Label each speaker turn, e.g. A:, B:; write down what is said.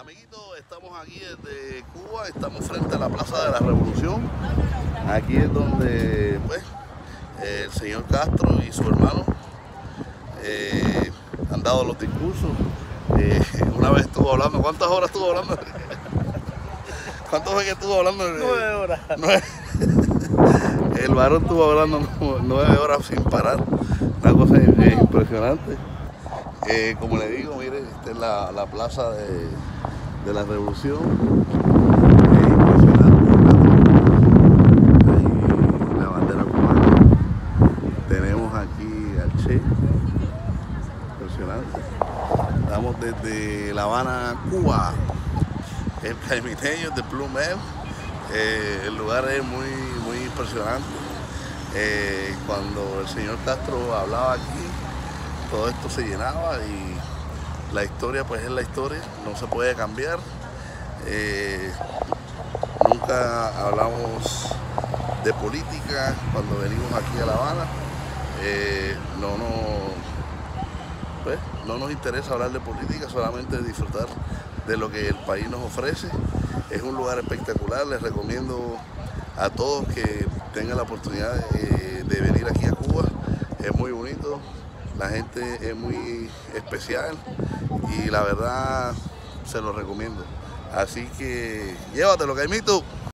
A: Amiguitos, estamos aquí desde Cuba, estamos frente a la Plaza de la Revolución. Aquí es donde pues, el señor Castro y su hermano eh, han dado los discursos. Eh, una vez estuvo hablando, ¿cuántas horas estuvo hablando? ¿Cuántas que estuvo hablando?
B: Nueve horas.
A: El varón estuvo hablando nueve horas sin parar. Una cosa impresionante. Eh, como le digo, mire, esta es la, la plaza de, de, la revolución. Es impresionante. Ahí la bandera cubana. Tenemos aquí al Che. Impresionante. Estamos desde La Habana, Cuba. El Caimiteño de Plumel. Eh, el lugar es muy, muy impresionante. Eh, cuando el señor Castro hablaba aquí, todo esto se llenaba y la historia pues es la historia, no se puede cambiar. Eh, nunca hablamos de política cuando venimos aquí a La Habana. Eh, no, pues, no nos interesa hablar de política, solamente disfrutar de lo que el país nos ofrece. Es un lugar espectacular, les recomiendo a todos que tengan la oportunidad de, de venir aquí a Cuba. Es muy bonito, la gente es muy especial y la verdad se lo recomiendo. Así que llévatelo, Caimito.